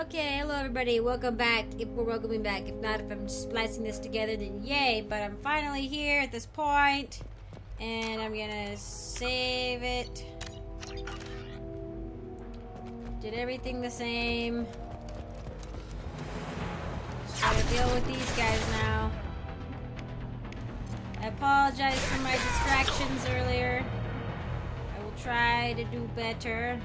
Okay, hello everybody. Welcome back. If we're welcoming back, if not, if I'm splicing this together, then yay. But I'm finally here at this point, and I'm gonna save it. Did everything the same. Just gotta deal with these guys now. I apologize for my distractions earlier. I will try to do better.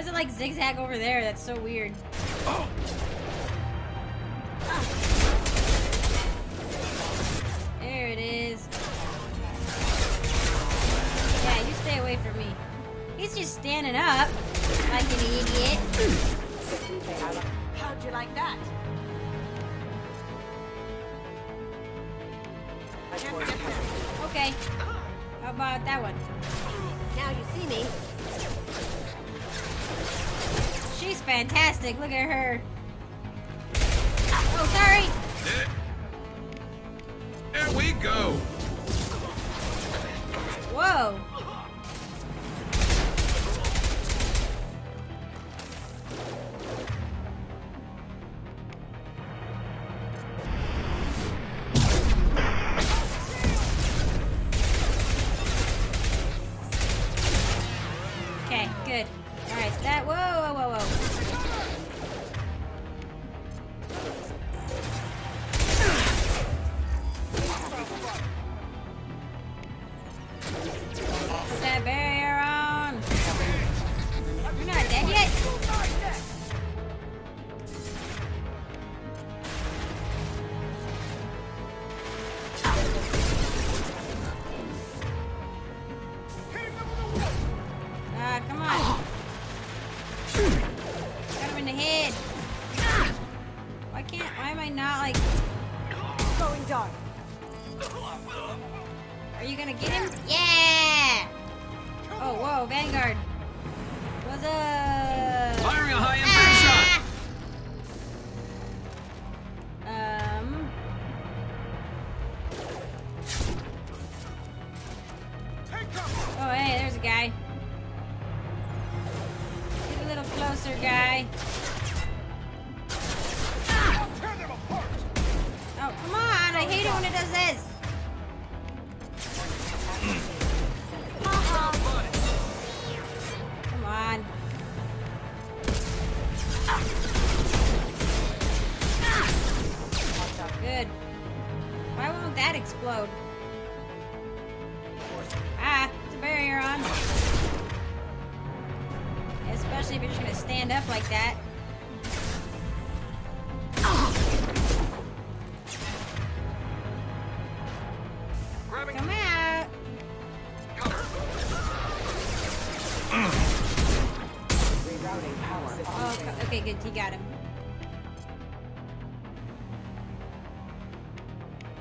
Why is it like zigzag over there? That's so weird. There it is. Yeah, you stay away from me. He's just standing up like an idiot. How'd you like that? Okay. How about that one? Now you see me. She's fantastic. Look at her. Oh, sorry. There we go. Whoa.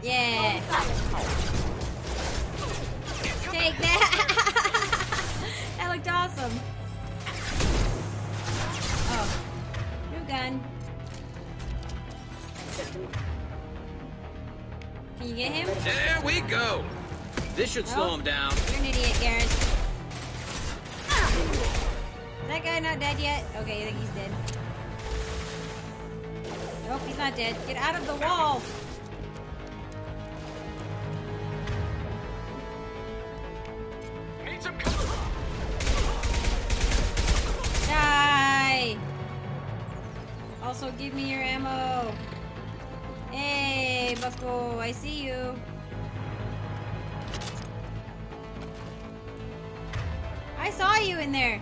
Yeah. Take that. that looked awesome. Oh, new gun. Can you get him? There we go. This should slow oh, him down. You're an idiot, Garrus. Is that guy not dead yet? Okay, I think he's dead. Nope, he's not dead. Get out of the wall! Give me your ammo. Hey, Bucko, I see you. I saw you in there.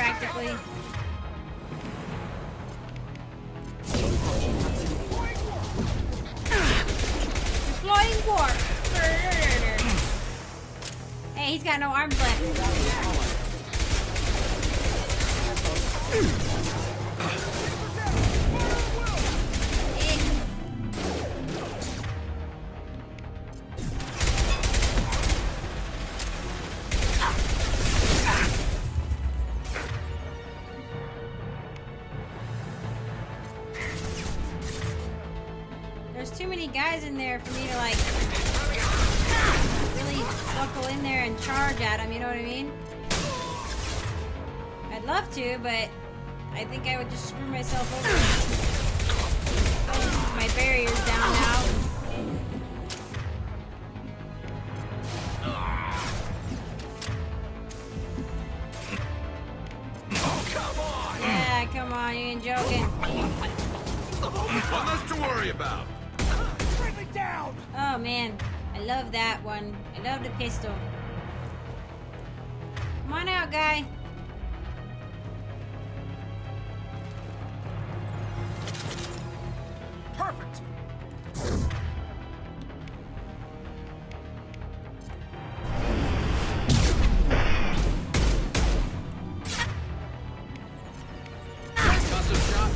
Practically. Deploying warp. Hey, he's got no arms left.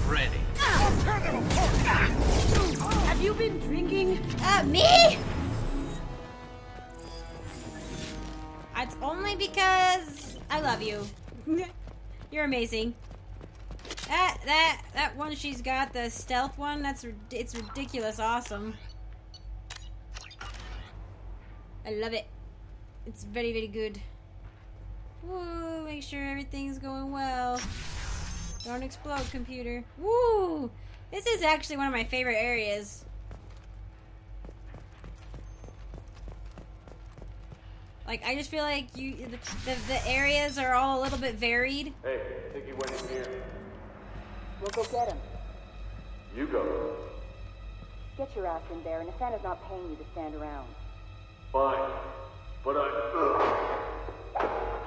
Ready. Tear them apart! Have you been drinking? Uh, me? It's only because I love you. You're amazing. That that that one she's got the stealth one. That's it's ridiculous awesome. I love it. It's very very good. Woo! Make sure everything's going well. Don't explode, computer. Woo! This is actually one of my favorite areas. Like I just feel like you the, the, the areas are all a little bit varied. Hey, I think he went in here. We'll go get him. You go. Get your ass in there, and Asana's not paying you to stand around. Fine. But I. Ugh. Ugh.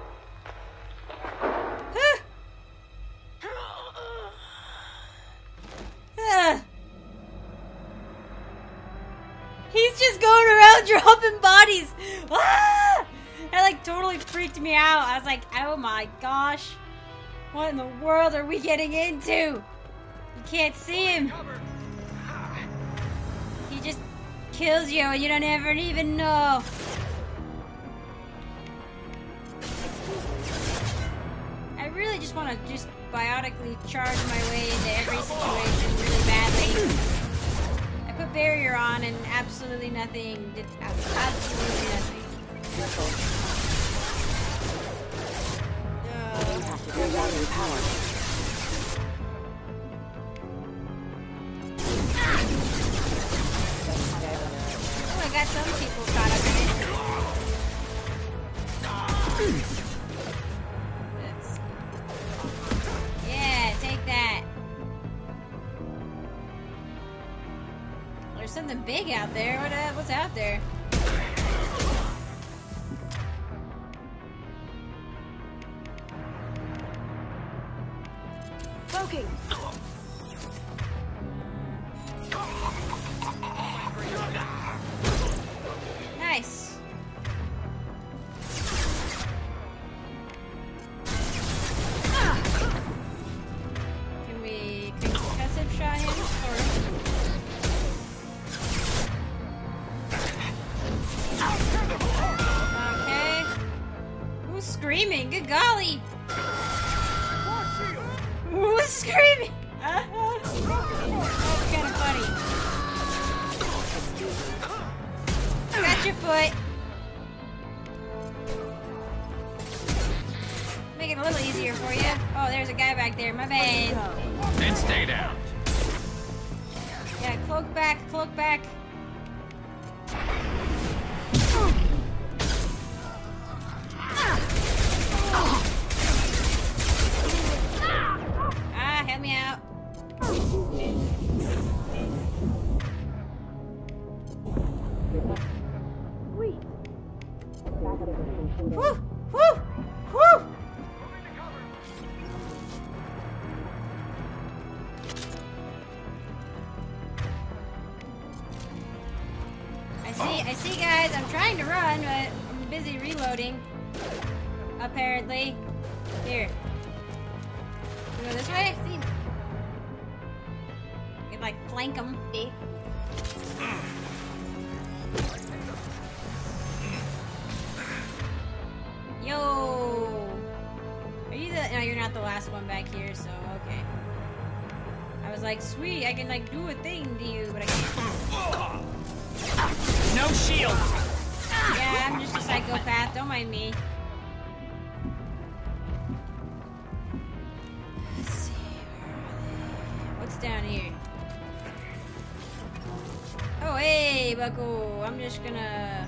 He's just going around dropping bodies. Ah! That like totally freaked me out. I was like, oh my gosh. What in the world are we getting into? You can't see him. He just kills you and you don't ever even know. I really just want to just biotically charge my way into every situation really badly. Barrier on and absolutely nothing did absolutely nothing. Uh, Rerouting power. Big out there. What? Uh, what's out there? I see, I see, guys. I'm trying to run, but I'm busy reloading. Apparently. Here. We go this way? You can, like, flank them. Yo! Like, sweet, I can, like, do a thing to you, but I can't. No shield. Yeah, I'm just a psychopath. Don't mind me. Let's see. Where are they? What's down here? Oh, hey, Buckle. I'm just gonna.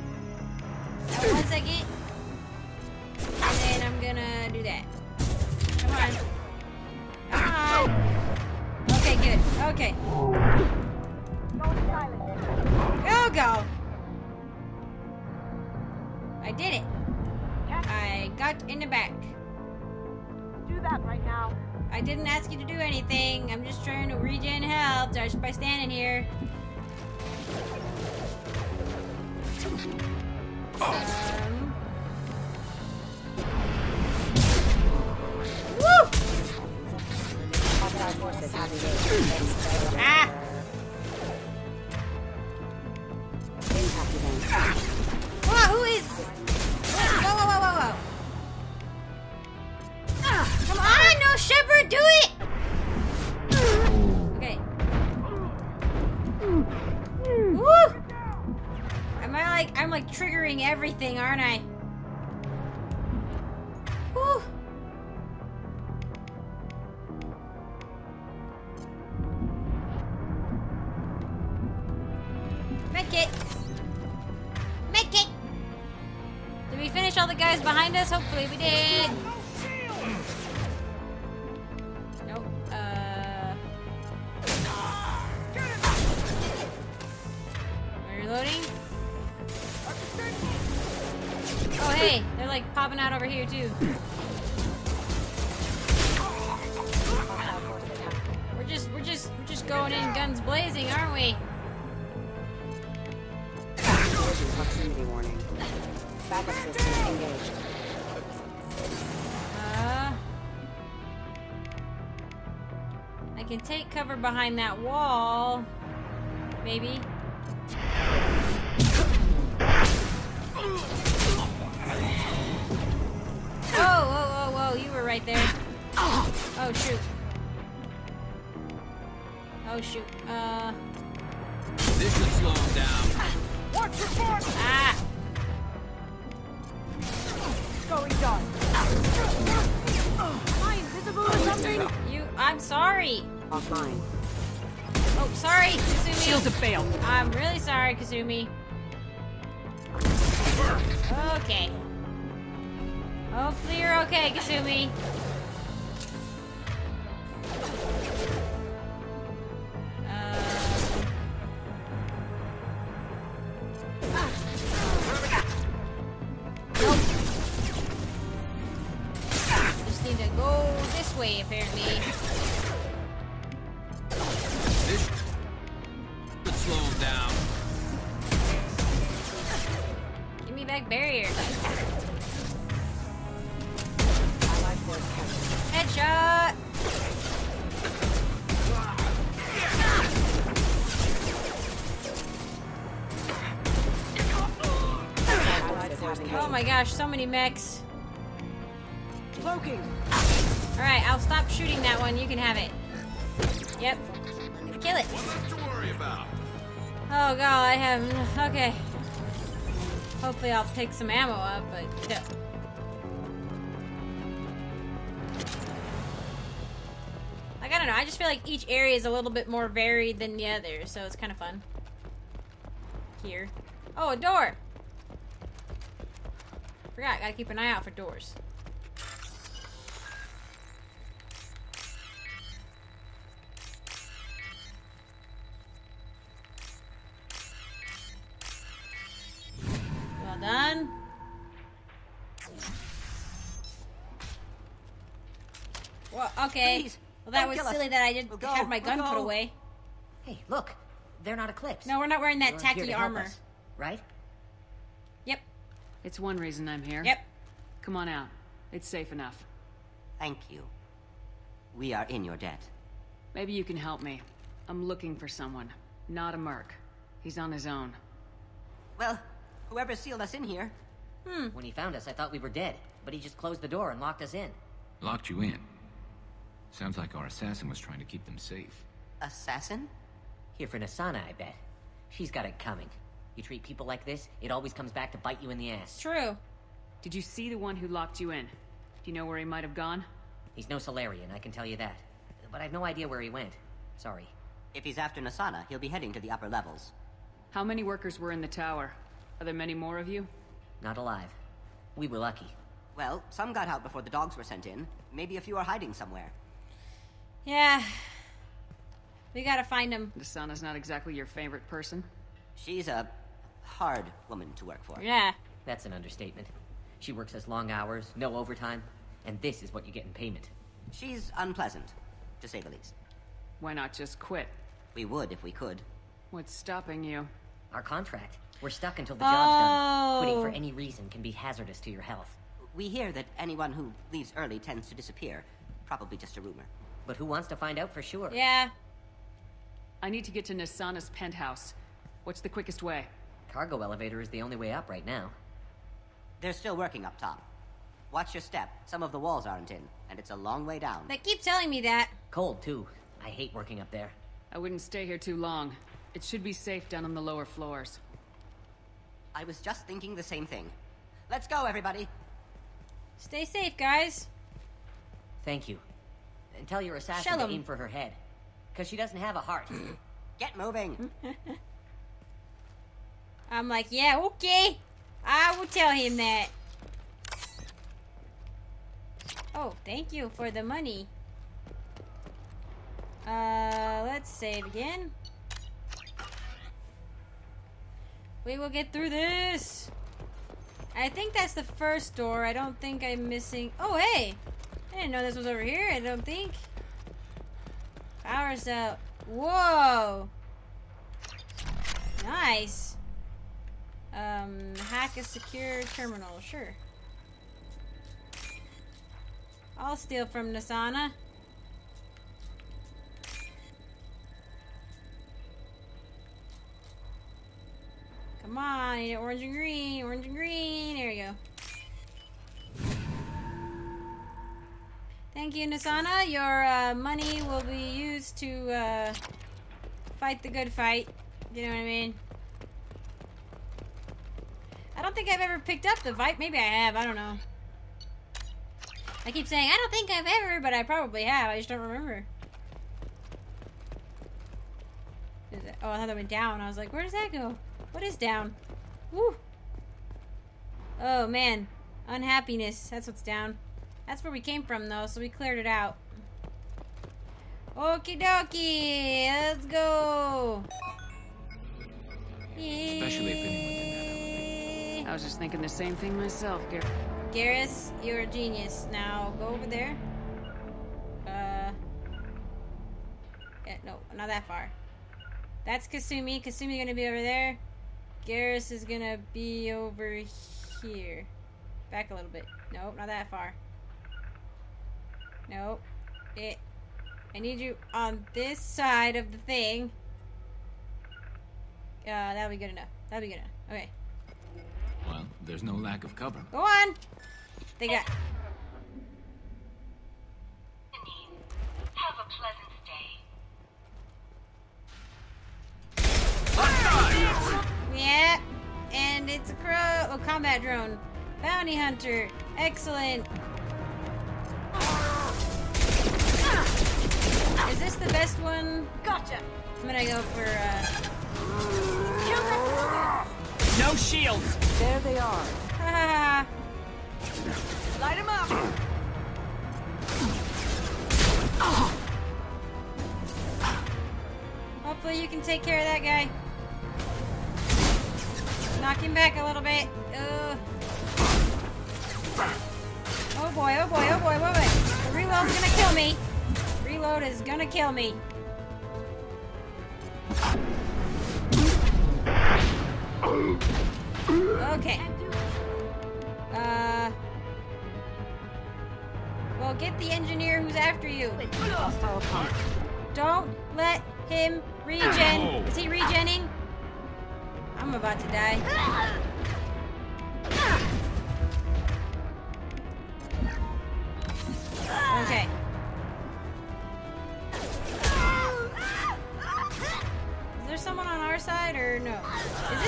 Everything, aren't I? Out over here too. We're just we're just we're just going in guns blazing, aren't we? Uh, I can take cover behind that wall. Maybe. I'm really sorry, Kasumi. Okay. Hopefully you're okay, Kasumi. Gosh, so many mechs. Cloaking. Alright, I'll stop shooting that one. You can have it. Yep. Kill it. To worry about. Oh god, I have. Okay. Hopefully, I'll pick some ammo up, but. No. Like, I don't know. I just feel like each area is a little bit more varied than the other, so it's kind of fun. Here. Oh, a door! Forgot, gotta keep an eye out for doors. Well done. Well, okay. Please, well, that was kill us. silly that I didn't We'll have my we'll gun put away. Hey, look. They're not Eclipse. No, we're not wearing that You're tacky armor. us, right? Yep. It's one reason I'm here. Yep. Come on out. It's safe enough. Thank you. We are in your debt. Maybe you can help me. I'm looking for someone. Not a merc. He's on his own. Well, whoever sealed us in here. Hmm. When he found us, I thought we were dead, but he just closed the door and locked us in. Locked you in. Sounds like our assassin was trying to keep them safe. Assassin? Here for Nassana, I bet. She's got it coming. You treat people like this, it always comes back to bite you in the ass. True. Did you see the one who locked you in? Do you know where he might have gone? He's no Salarian, I can tell you that. But I've no idea where he went. Sorry. If he's after Nassana, he'll be heading to the upper levels. How many workers were in the tower? Are there many more of you? Not alive. We were lucky. Well, some got out before the dogs were sent in. Maybe a few are hiding somewhere. Yeah. We gotta find him. Nassana's not exactly your favorite person. She's a hard woman to work for. Yeah. That's an understatement. She works us long hours, no overtime, and this is what you get in payment. She's unpleasant, to say the least. Why not just quit? We would if we could. What's stopping you? Our contract. We're stuck until the job's done. Quitting for Oh. any reason can be hazardous to your health. We hear that anyone who leaves early tends to disappear. Probably just a rumor. But who wants to find out for sure? Yeah. I need to get to Nassana's penthouse. What's the quickest way? Cargo elevator is the only way up right now. They're still working up top. Watch your step. Some of the walls aren't in, and it's a long way down. They keep telling me that. Cold, too. I hate working up there. I wouldn't stay here too long. It should be safe down on the lower floors. I was just thinking the same thing. Let's go, everybody. Stay safe, guys. Thank you. And tell your assassin Shell to 'em. aim for her head. Because she doesn't have a heart. Get moving. I'm like, yeah, okay. I will tell him that. Oh, thank you for the money. Uh, let's save again. We will get through this. I think that's the first door. I don't think I'm missing. Oh, hey. I didn't know this was over here. I don't think. Power's out. Whoa. Nice. Um, hack a secure terminal. Sure. I'll steal from Nassana. Come on, I need orange and green, orange and green. There you go. Thank you, Nassana. Your uh, money will be used to uh, fight the good fight. You know what I mean? I don't think I've ever picked up the Vipe. Maybe I have. I don't know. I keep saying I don't think I've ever, but I probably have. I just don't remember. Oh, I thought that went down. I was like, where does that go? What is down? Woo! Oh man, unhappiness. That's what's down. That's where we came from, though, so we cleared it out. Okie dokie, let's go. Especially if that elevator. I was just thinking the same thing myself, Gar- Garrus, you're a genius. Now go over there. Uh. Yeah, no, not that far. That's Kasumi. Kasumi gonna be over there. Garrus is gonna be over here. Back a little bit. Nope, not that far. Nope. It. I need you on this side of the thing. Uh, that'll be good enough. That'll be good enough. Okay. Well, there's no lack of cover. Go on. They got. Have a pleasant stay. Yeah, and it's a crow. Oh, combat drone, bounty hunter. Excellent. Is this the best one? Gotcha. I'm gonna go for. uh... No shields. There they are. Light him up. Hopefully you can take care of that guy. Knock him back a little bit. Ugh. Oh boy, oh boy, oh boy, wait, wait. The reload's gonna kill me. Reload is gonna kill me. Okay. Uh. Well, get the engineer who's after you. Don't let him regen. Is he regenning? I'm about to die. Okay. Is there someone on our side or no? Is?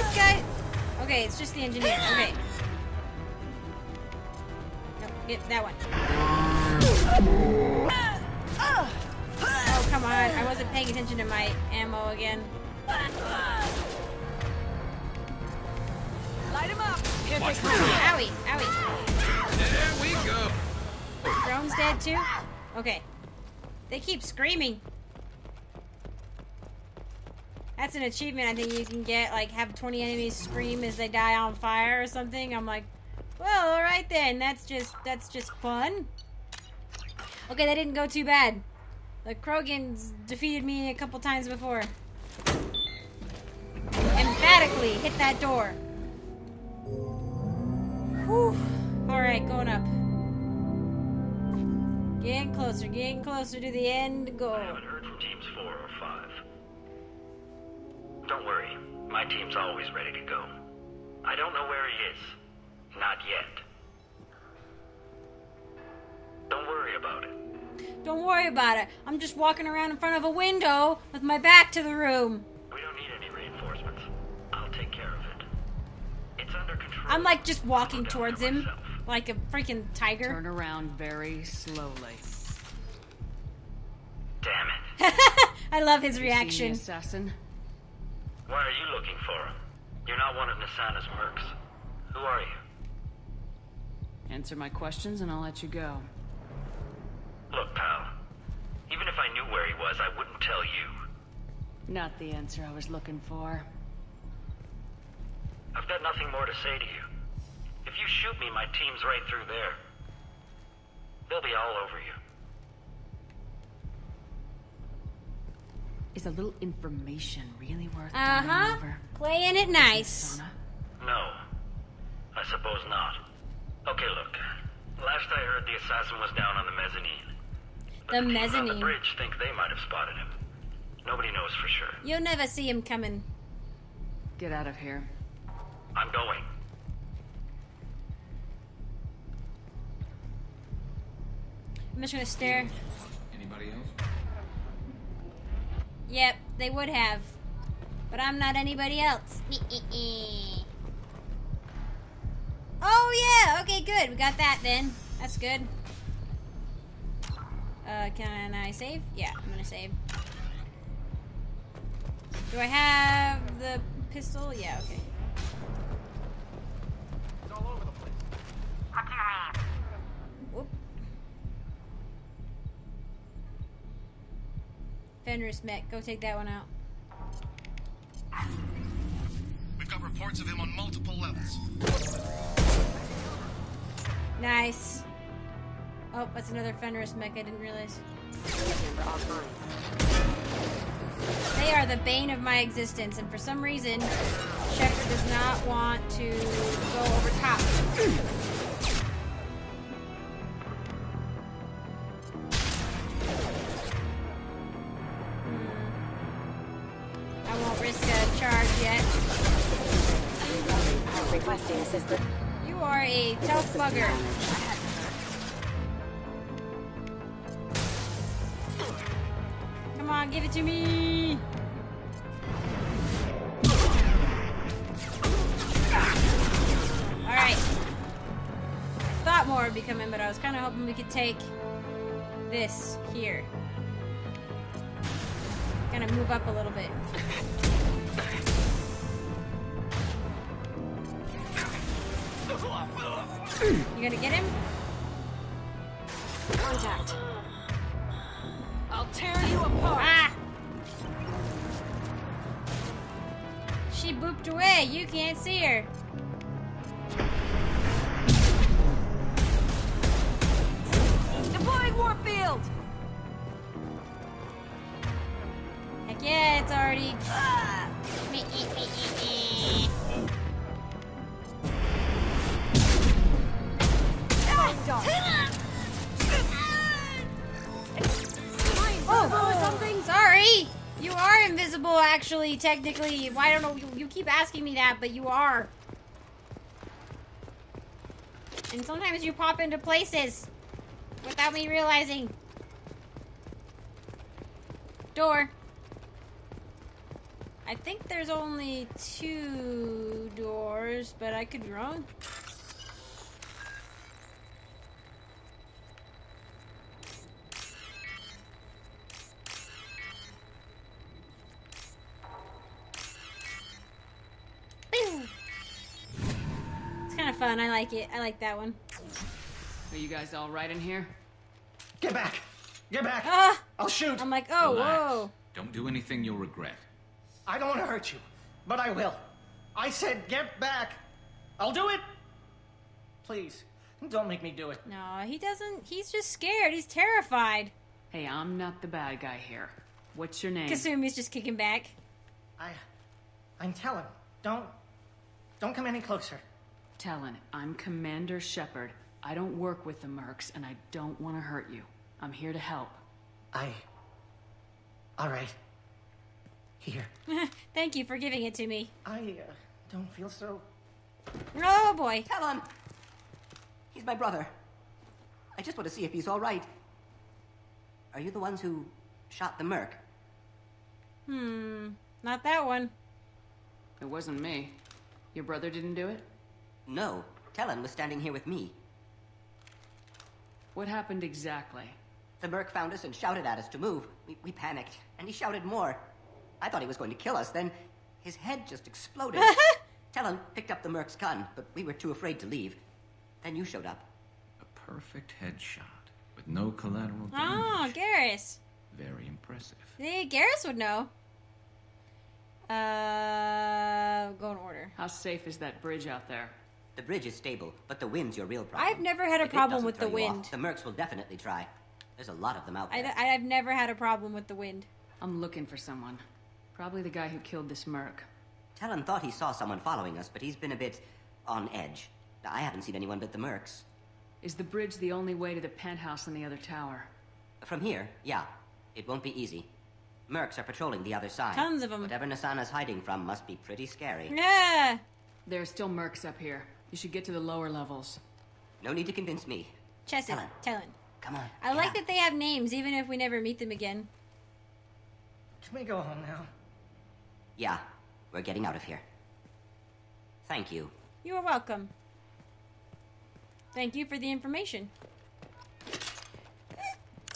Okay, it's just the engineer. Okay. No, get that one. Oh, come on. I wasn't paying attention to my ammo again. Light him up. Watch for. Owie, owie. There we go. Drone's dead too? Okay. They keep screaming. That's an achievement I think you can get, like have 20 enemies scream as they die on fire or something. I'm like, well, alright then. That's just that's just fun. Okay, that didn't go too bad. The Krogans defeated me a couple times before. Emphatically hit that door. Whew. Alright, going up. Getting closer, getting closer to the end goal. Don't worry, my team's always ready to go. I don't know where he is. Not yet. Don't worry about it. Don't worry about it. I'm just walking around in front of a window with my back to the room. We don't need any reinforcements. I'll take care of it. It's under control. I'm like just walking I'll go down towards him myself. like a freaking tiger. Turn around very slowly. Damn it. I love his You see the reaction. assassin? Why are you looking for him? You're not one of Nassana's mercs. Who are you? Answer my questions and I'll let you go. Look, pal. Even if I knew where he was, I wouldn't tell you. Not the answer I was looking for. I've got nothing more to say to you. If you shoot me, my team's right through there. They'll be all over you. Is a little information really worth Uh dying huh. over? Playing it nice. Sona? No. I suppose not. Okay, look. Last I heard, the assassin was down on the mezzanine. But The teams on mezzanine. the bridge think they might have spotted him. Nobody knows for sure. You'll never see him coming. Get out of here. I'm going. I'm just gonna stare. Anybody else? Yep, they would have. But I'm not anybody else. oh, yeah. Okay, good. We got that then. That's good. Uh, can I save? Yeah, I'm gonna save. Do I have the pistol? Yeah, okay. Whoop. Fenris mech, go take that one out. We've got reports of him on multiple levels. Nice. Oh, that's another Fenris mech. I didn't realize. They are the bane of my existence, and for some reason, Shepard does not want to go over top. Actually, technically. I don't know. You, you keep asking me that, but you are. And sometimes you pop into places without me realizing. Door. I think there's only two doors, but I could be wrong. Fun. I like it. I like that one. Are you guys all right in here? Get back! Get back! Ah! I'll shoot! I'm like, oh, Relax. whoa. Don't do anything you'll regret. I don't want to hurt you, but I will. I said get back. I'll do it. Please, don't make me do it. No, he doesn't. He's just scared. He's terrified. Hey, I'm not the bad guy here. What's your name? Kasumi's just kicking back. I, I'm telling. Don't, don't come any closer. Talon, I'm Commander Shepard. I don't work with the Mercs, and I don't want to hurt you. I'm here to help. I. All right. Here. Thank you for giving it to me. I uh, don't feel so. Oh boy. Tell him. He's my brother. I just want to see if he's all right. Are you the ones who shot the Merc? Hmm. Not that one. It wasn't me. Your brother didn't do it? No. Talon was standing here with me. What happened exactly? The Merc found us and shouted at us to move. We, we panicked, and he shouted more. I thought he was going to kill us, then his head just exploded. Talon picked up the Merc's gun, but we were too afraid to leave. Then you showed up. A perfect headshot with no collateral damage. Oh, damage. Garrus. Very impressive. See, Garrus would know. Uh, go in order. How safe is that bridge out there? The bridge is stable, but the wind's your real problem. I've never had a If problem with the throw you off, wind. the Mercs will definitely try. There's a lot of them out there. I, I've never had a problem with the wind. I'm looking for someone. Probably the guy who killed this Merc. Talon thought he saw someone following us, but he's been a bit on edge. I haven't seen anyone but the Mercs. Is the bridge the only way to the penthouse in the other tower? From here, yeah. It won't be easy. Mercs are patrolling the other side. Tons of them. Whatever Nassana's hiding from must be pretty scary. Yeah. There are still Mercs up here. You should get to the lower levels. No need to convince me. Chesed. Talon. Talon. Come on. I like that they have names, even if we never meet them again. Can we go home now? Yeah, we're getting out of here. Thank you. You are welcome. Thank you for the information.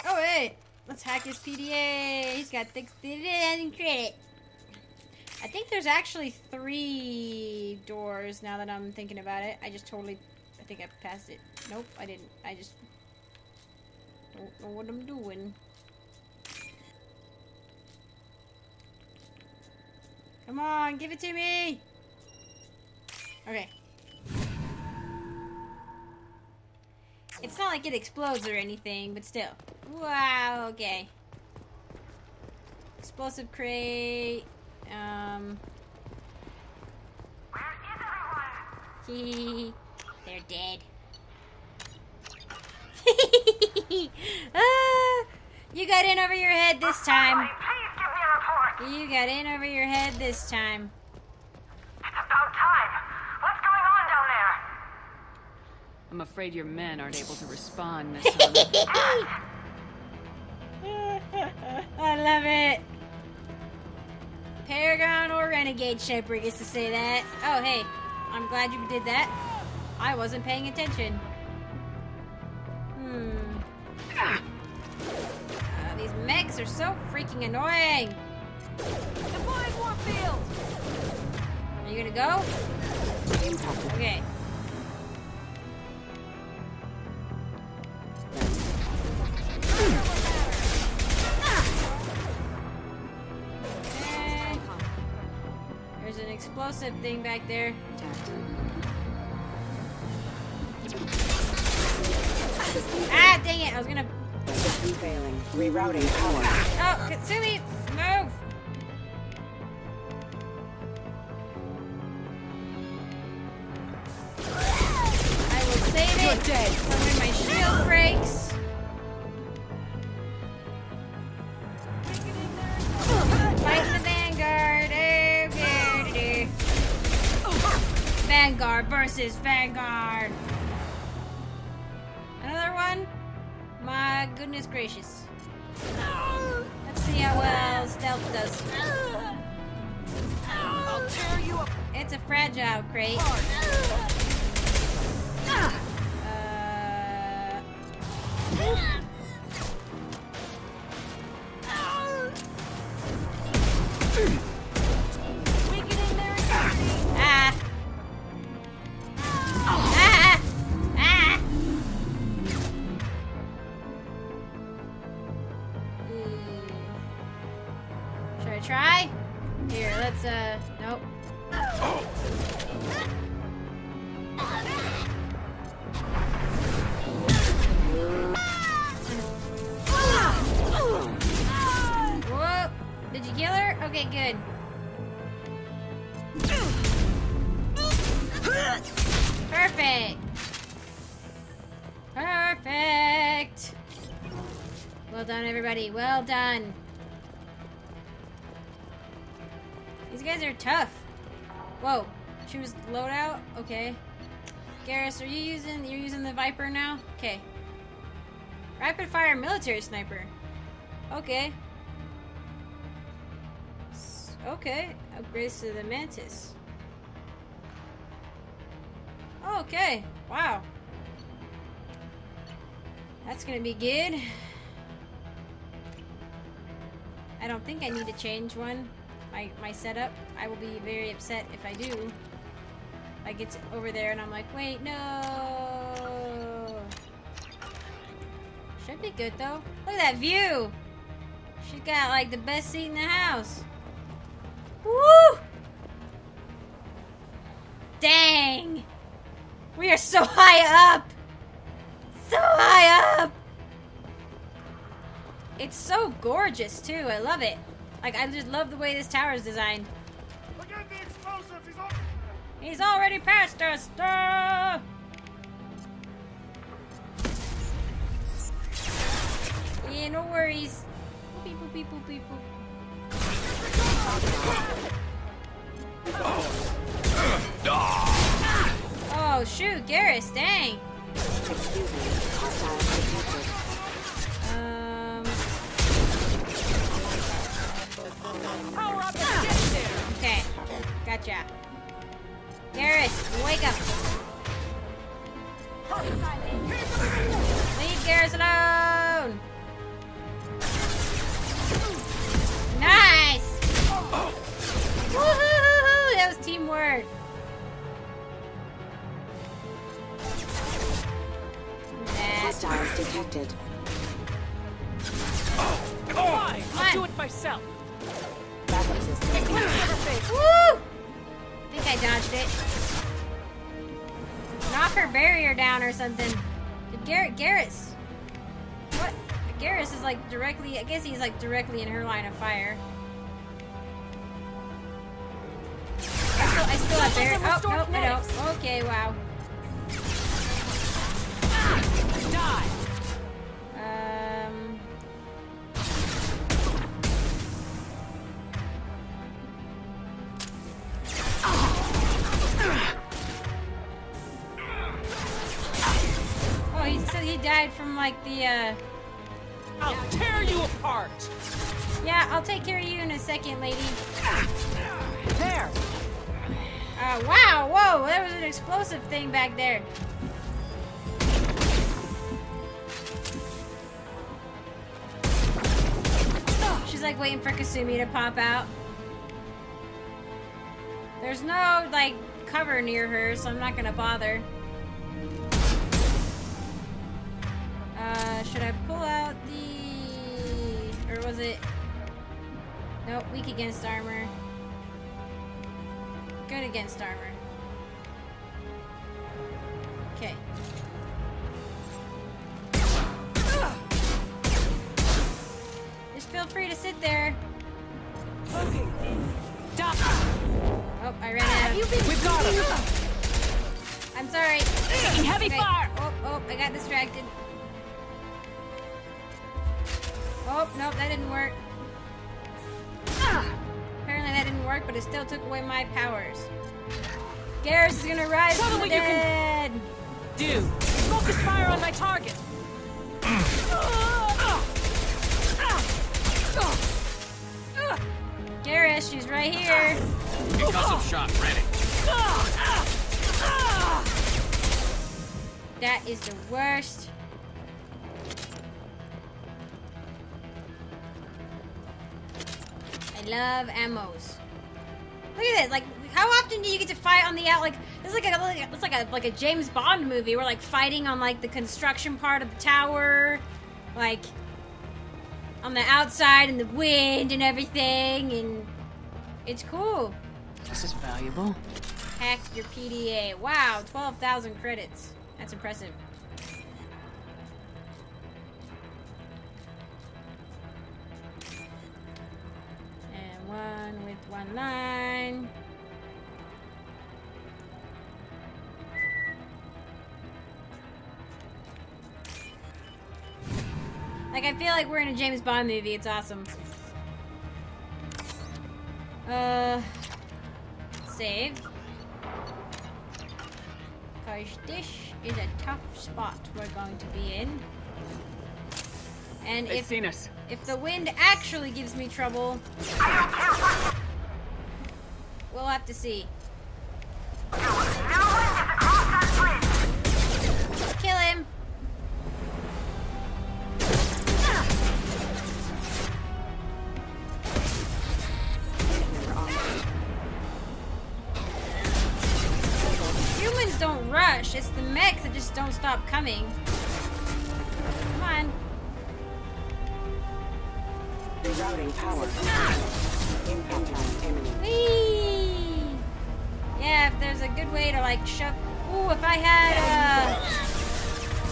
Oh, wait. Let's hack his PDA. He's got thick and credit. I think there's actually three doors now that I'm thinking about it. I just totally, I think I passed it. Nope, I didn't. I just don't know what I'm doing. Come on, give it to me. Okay. It's not like it explodes or anything, but still. Wow, okay. Explosive crate. Um. Hee. They're dead. ah, you got in over your head this time. You got in over your head this time. It's about time. What's going on down there? I'm afraid your men aren't able to respond, Miss Hunter. I love it. Paragon or Renegade Shepard gets to say that. Oh, hey. I'm glad you did that. I wasn't paying attention. Hmm. Uh, these mechs are so freaking annoying. Deploying Warfield! Are you gonna go? Okay. Explosive thing back there. Ah, dang it! I was gonna. Failing. Rerouting power. Oh, Kasumi, Let's see how well stealth does. I'll tear you apart. It's a fragile crate. Uh, done. These guys are tough. Whoa. Choose loadout? Okay. Garrus, are you using you're using the Viper now? Okay. Rapid fire military sniper. Okay. Okay. Upgrades to the Mantis. Okay. Wow. That's gonna be good. I don't think I need to change one. My my setup. I will be very upset if I do. I get over there and I'm like, wait, no. Should be good though. Look at that view. She's got like the best seat in the house. Woo! Dang! We are so high up! So high up! It's so gorgeous too. I love it. Like I just love the way this tower is designed. He's already past us. Ah! Yeah, no worries. Boop, boop, boop, boop, boop, boop. Oh shoot, Garrus, dang. Excuse me. Hostiles detected. Power up and get there. okay, gotcha. Garrus, wake up. Leave Garrus alone. Nice. Woohoo! That was teamwork. Nah. Hostiles detected. Fine, Come I'll do on. It myself. Backup system. Woo! I think I dodged it. Knock her barrier down or something. Did Garrett Garrus? What? Garrus is like directly. I guess he's like directly in her line of fire. I still, I still have barrier. Oh nope, I don't. Okay, wow. Like the, uh. I'll tear you apart. Yeah, I'll take care of you in a second, lady. There. Uh, wow, whoa, there was an explosive thing back there. She's like waiting for Kasumi to pop out. There's no, like, cover near her, so I'm not gonna bother. Uh, should I pull out the... Or was it... Nope, weak against armor. good against armor. Okay. Just feel free to sit there. Okay. Stop. Oh, I ran out. We've got him. I'm sorry. Taking heavy Okay. fire. Oh, oh, I got distracted. Oh, nope, that didn't work. Ah! Apparently that didn't work, but it still took away my powers. Garrus is gonna rise Show from them the what you can- dead. Do. Focus fire on my target. Garrus, she's right here. Concussive shot ready. That is the worst. Love ammos. Look at this. Like, how often do you get to fight on the out? Like, this is like a, it's like a like a James Bond movie. We're like fighting on like the construction part of the tower, like on the outside and the wind and everything, and it's cool. This is valuable. Hack your PDA. Wow, 12,000 credits. That's impressive. One with one line. Like, I feel like we're in a James Bond movie. It's awesome. Uh, save. Because this is a tough spot we're going to be in. And They've if seen us. If the wind actually gives me trouble, we'll have to see. A good way to like shove. Ooh, if I had uh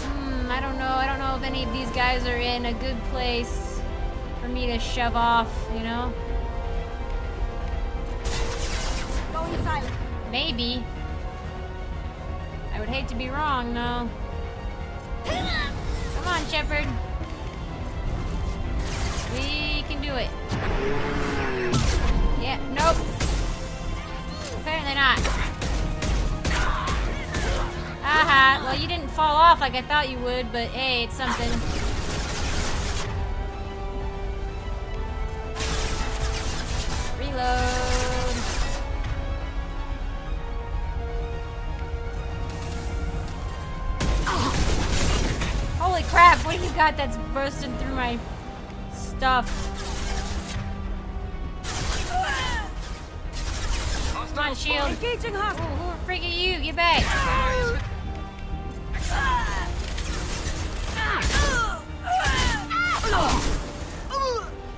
Hmm, I don't know. I don't know if any of these guys are in a good place for me to shove off, you know? Go inside. Maybe. I would hate to be wrong, though. Come on, Shepard. We can do it. Yeah, nope. Apparently not. Aha, well you didn't fall off like I thought you would, but hey, it's something. Reload. Holy crap, what do you got that's bursting through my stuff? Come on, shield. Engaging hostile. Who freaking you? Get back.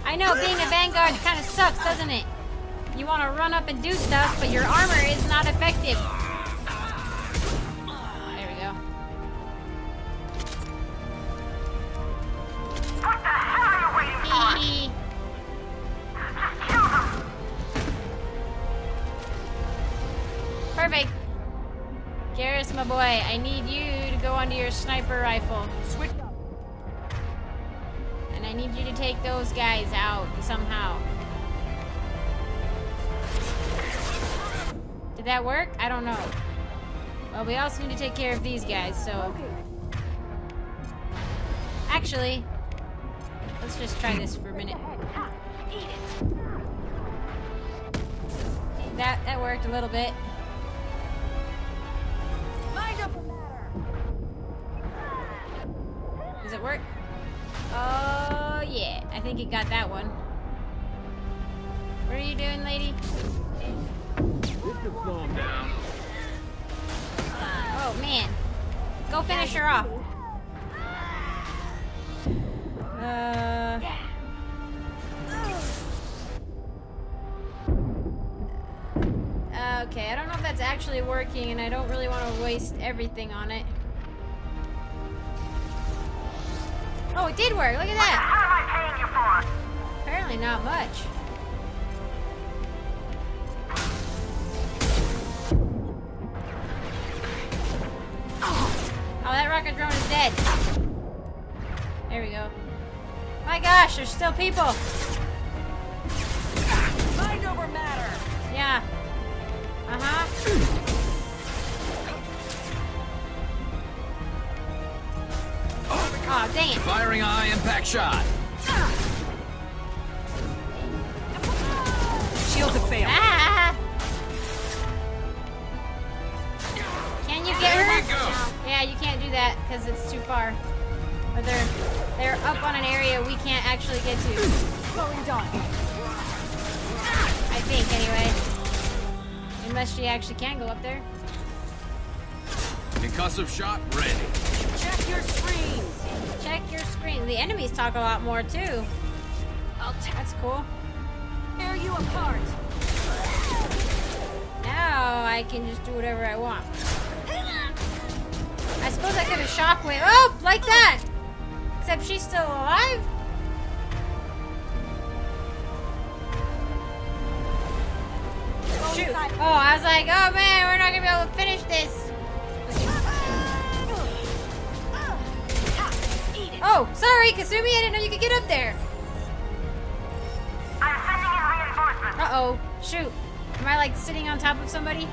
I know being a vanguard kind of sucks, doesn't it? You want to run up and do stuff, but your armor is not effective. Did that work? I don't know. Well, we also need to take care of these guys, so... Actually, let's just try this for a minute. That, that worked a little bit. Does it work? Oh, yeah. I think it got that one. What are you doing, lady? Oh, man. Go finish her off. Uh... Okay, I don't know if that's actually working, and I don't really want to waste everything on it. Oh, it did work. Look at that. What am paying you for? Apparently not much. Dead. There we go. My gosh, there's still people. Mind over matter. Yeah. Uh-huh. Oh, dang it. Firing a high impact shot. Actually get to. Slowing down. I think anyway. Unless she actually can go up there. Concussive shot ready. Check your screens. Check your screen. The enemies talk a lot more too. I'll That's cool. tear you apart. Now I can just do whatever I want. I suppose I could have shockwave. Oh, like that. Except she's still alive. Oh, I was like, oh man, we're not gonna be able to finish this. Oh, sorry, Kasumi. I didn't know you could get up there. I'm sending in reinforcements. Uh oh. Shoot. Am I like sitting on top of somebody?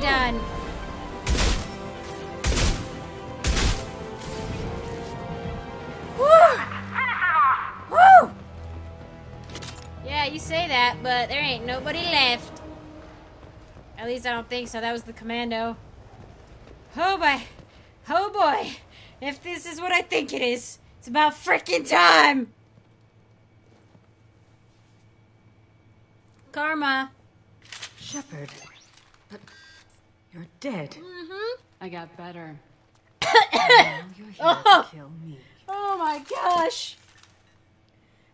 Done. Woo! Woo! Yeah, you say that, but there ain't nobody left. At least I don't think so. That was the commando. Oh boy. Oh boy. If this is what I think it is, it's about freaking time. Karma. Shepard. But you're dead. Mm-hmm. I got better. now you're here Oh. to kill me. Oh my gosh.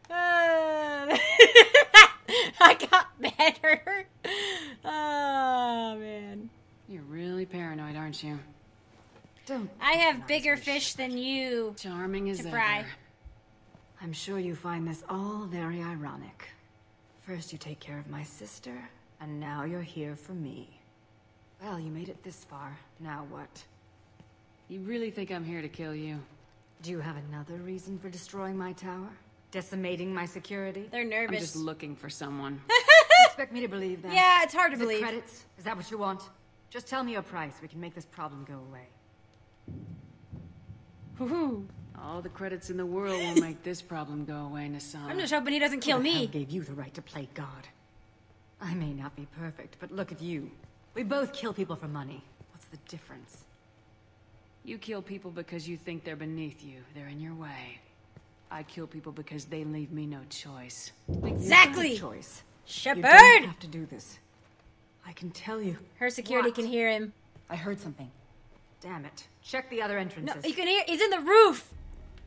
Uh, I got better. Oh man. You're really paranoid, aren't you? Don't. I have bigger fish than you. Charming as to fry. ever. I'm sure you find this all very ironic. First you take care of my sister, and now you're here for me. Well, you made it this far. Now what? You really think I'm here to kill you? Do you have another reason for destroying my tower? Decimating my security? They're nervous. I'm just looking for someone. Expect me to believe that? Yeah, it's hard to Is it believe. credits? Is that what you want? Just tell me a price. We can make this problem go away. All the credits in the world will make this problem go away, Nassana. I'm just hoping he doesn't kill Who the hell gave you the right to play God? I may not be perfect, but look at you. We both kill people for money. What's the difference? You kill people because you think they're beneath you. They're in your way. I kill people because they leave me no choice. Exactly. A choice. You don't have to do this. I can tell you. Her security What? can hear him. I heard something. Damn it. Check the other entrances. No, you can hear. He's in the roof.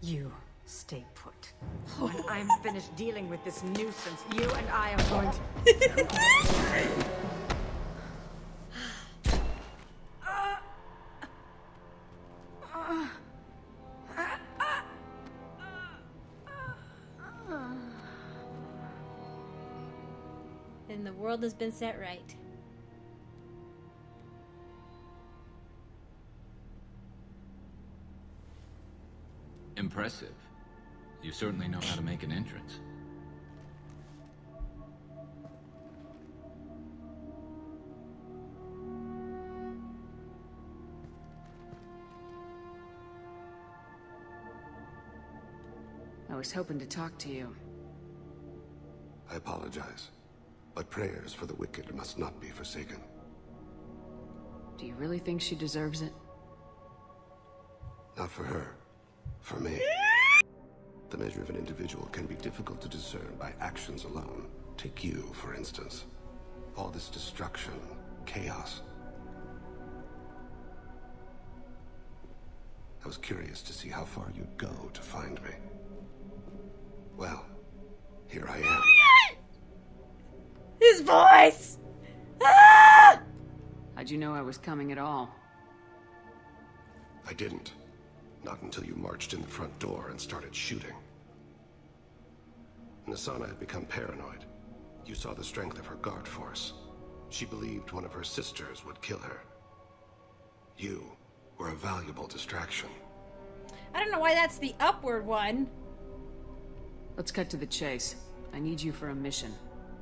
You stay put. Oh. When I'm finished dealing with this nuisance, you and I are going to. world has been set right. Impressive. You certainly know how to make an entrance. I was hoping to talk to you. I apologize but prayers for the wicked must not be forsaken. Do you really think she deserves it? Not for her. For me. The measure of an individual can be difficult to discern by actions alone. Take you, for instance. All this destruction, chaos. I was curious to see how far you'd go to find me. Well, here I am. His voice! Ah! How'd you know I was coming at all? I didn't. Not until you marched in the front door and started shooting. Nassana had become paranoid. You saw the strength of her guard force. She believed one of her sisters would kill her. You were a valuable distraction. I don't know why that's the upward one. Let's cut to the chase. I need you for a mission.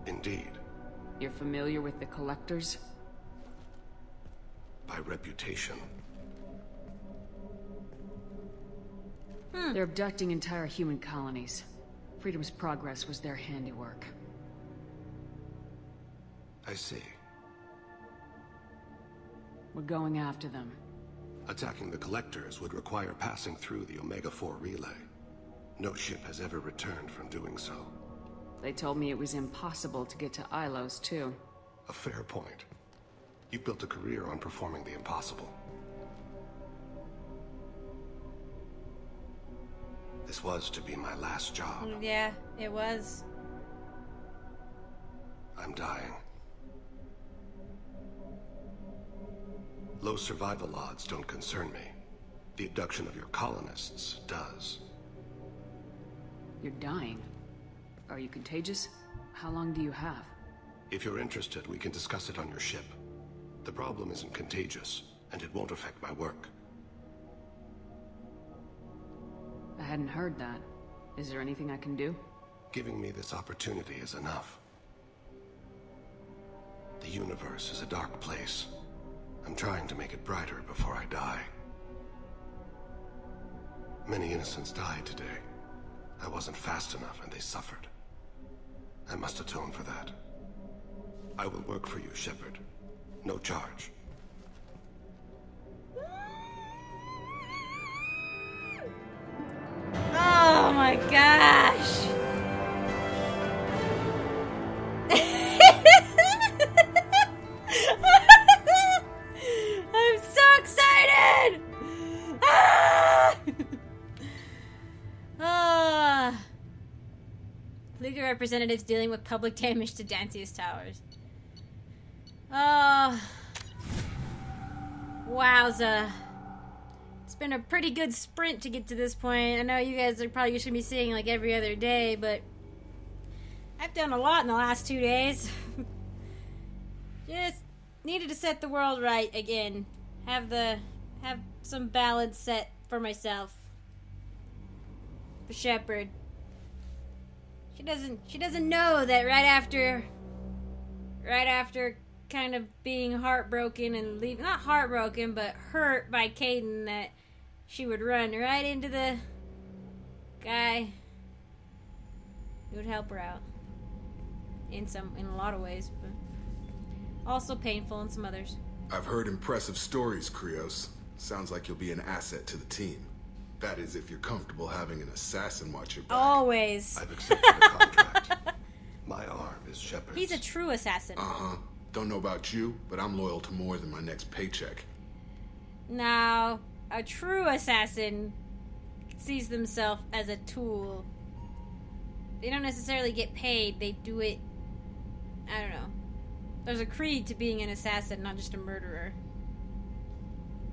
Indeed. You're familiar with the Collectors? By reputation. Hmm. They're abducting entire human colonies. Freedom's Progress was their handiwork. I see. We're going after them. Attacking the Collectors would require passing through the Omega-4 relay. No ship has ever returned from doing so. They told me it was impossible to get to Ilos, too. A fair point. You built a career on performing the impossible. This was to be my last job. Mm, yeah, it was. I'm dying. Low survival odds don't concern me. The abduction of your colonists does. You're dying. Are you contagious? How long do you have? If you're interested, we can discuss it on your ship. The problem isn't contagious, and it won't affect my work. I hadn't heard that. Is there anything I can do? Giving me this opportunity is enough. The universe is a dark place. I'm trying to make it brighter before I die. Many innocents died today. I wasn't fast enough and they suffered. I must atone for that. I will work for you, Shepard. No charge. Oh my gosh. Representatives dealing with public damage to Dantius Towers. Oh. Wowza. It's been a pretty good sprint to get to this point. I know you guys are probably should be seeing like every other day, but I've done a lot in the last two days. Just needed to set the world right again. Have the have some balance set for myself. For Shepard. She doesn't she doesn't know that right after right after kind of being heartbroken and leave not heartbroken but hurt by Kaidan that she would run right into the guy who would help her out in some in a lot of ways but also painful in some others I've heard impressive stories, Krios. Sounds like you'll be an asset to the team. That is, if you're comfortable having an assassin watch your back. always I've accepted the contract. My arm is Shepard's. he's a true assassin Uh huh. Don't know about you, but I'm loyal to more than my next paycheck. now a true assassin sees themselves as a tool they don't necessarily get paid they do it i don't know there's a creed to being an assassin not just a murderer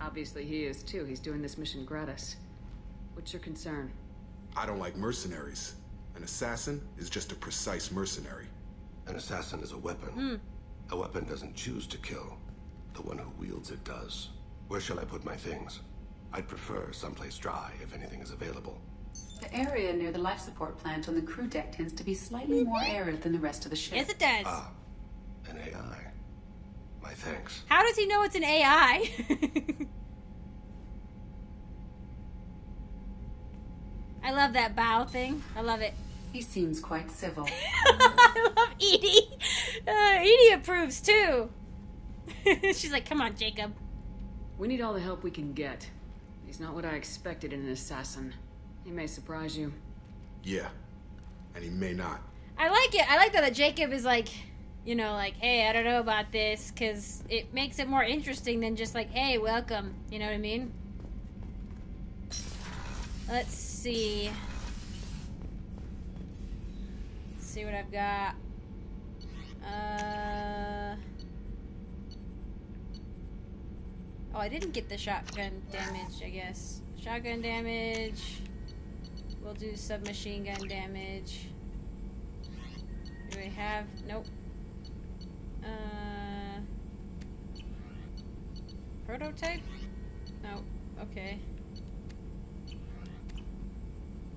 Obviously he is too. He's doing this mission gratis. What's your concern? I don't like mercenaries. An assassin is just a precise mercenary. An assassin is a weapon. Hmm. A weapon doesn't choose to kill. The one who wields it does. Where shall I put my things? I'd prefer someplace dry if anything is available. The area near the life support plant on the crew deck tends to be slightly more arid than the rest of the ship. Yes, it does. Ah, an AI. My thanks. How does he know it's an AI? I love that bow thing. I love it. He seems quite civil. I love EDI. Uh, EDI approves too. She's like, come on, Jacob. We need all the help we can get. He's not what I expected in an assassin. He may surprise you. Yeah. And he may not. I like it. I like that, that Jacob is like, you know, like, hey, I don't know about this, because it makes it more interesting than just like, hey, welcome. You know what I mean? Let's see. Let's see what I've got. Uh. Oh, I didn't get the shotgun damage, I guess. Shotgun damage. We'll do submachine gun damage. Do we have? Nope. Uh. Prototype? No. Okay.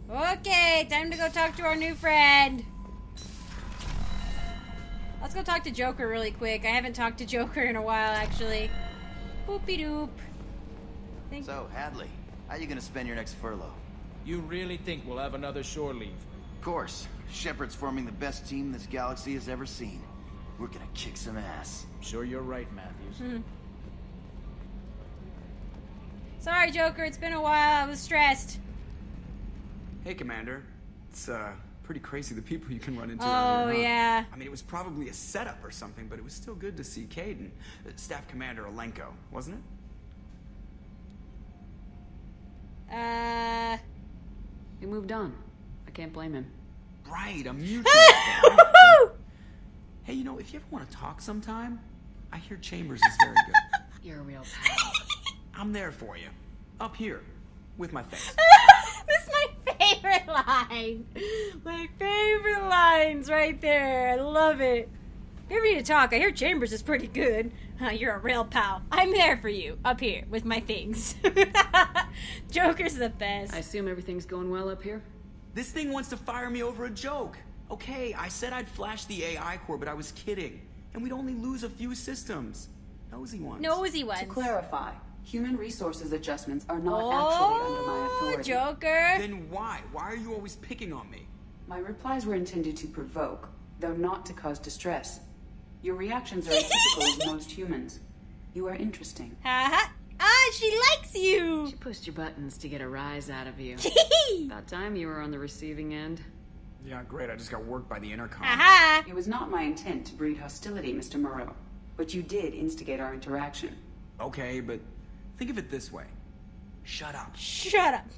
Okay, time to go talk to our new friend. Let's go talk to Joker really quick. I haven't talked to Joker in a while, actually. Boopy doop. Think So, Hadley, how you gonna spend your next furlough? You really think we'll have another shore leave? Of course. Shepard's forming the best team this galaxy has ever seen. We're gonna kick some ass. I'm Sure you're right, Matthews. Hmm. Sorry, Joker. It's been a while. I was stressed. Hey, Commander. It's, uh, pretty crazy the people you can run into Oh, here, huh? yeah. I mean, it was probably a setup or something, but it was still good to see Kaidan. Uh, Staff Commander Alenko, wasn't it? Uh. He moved on. I can't blame him. Right, a mutual. hey, you know, if you ever want to talk sometime, I hear Chambers is very good. You're a real pal. I'm there for you. Up here. With my face. This is my favorite line. My favorite lines right there. I love it. If you ever need to talk, I hear Chambers is pretty good. Huh, you're a real pal. I'm there for you, up here, with my things. Joker's the best. I assume everything's going well up here? This thing wants to fire me over a joke. Okay, I said I'd flash the AI core, but I was kidding. And we'd only lose a few systems. Nosy ones. Nosy ones. To clarify, human resources adjustments are not Oh, actually under my authority. Joker. Then why? Why are you always picking on me? My replies were intended to provoke, though not to cause distress. Your reactions are typical of most humans. You are interesting. Ha ha. Ah, she likes you. She pushed your buttons to get a rise out of you. About time you were on the receiving end. Yeah, great. I just got worked by the intercom. Aha. It was not my intent to breed hostility, Mr. Moreau, but you did instigate our interaction. Okay, but think of it this way. Shut up. Shut up.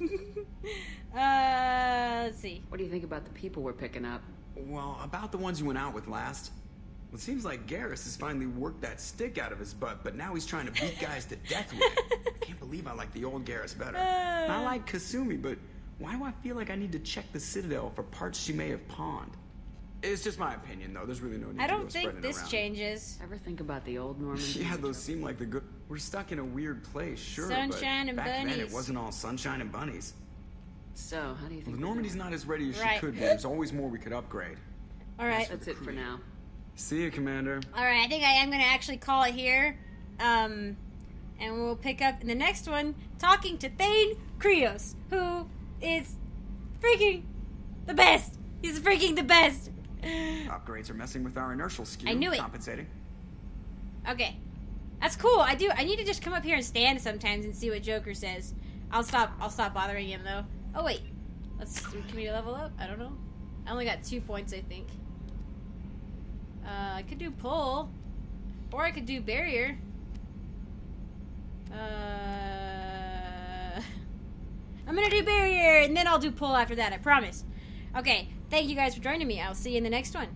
uh, let's see. What do you think about the people we're picking up? Well, about the ones you went out with last. Well, it seems like Garrus has finally worked that stick out of his butt, but now he's trying to beat guys to death with it. I can't believe I like the old Garrus better. And I like Kasumi, but why do I feel like I need to check the Citadel for parts she may have pawned? It's just my opinion, though. There's really no need I to go don't think spreading it this around. changes. Ever think about the old Normans? Yeah, those seem like the good. We're stuck in a weird place, sure. Sunshine but and back then it wasn't all sunshine and bunnies. So, how do you think? Well, Normandy's not as ready as Right. she could be. There's always more we could upgrade. All right. That's it for now. See you, Commander. All right, I think I am going to actually call it here. Um, and we'll pick up in the next one talking to Thane Krios, who is freaking the best. He's freaking the best. Upgrades are messing with our inertial skew. I knew it. Compensating. Okay. That's cool. I do I need to just come up here and stand sometimes and see what Joker says. I'll stop I'll stop bothering him though. Oh wait. Let's can we level up? I don't know. I only got two points I think. Uh I could do pull. Or I could do barrier. Uh I'm gonna do barrier and then I'll do pull after that, I promise. Okay, thank you guys for joining me. I'll see you in the next one.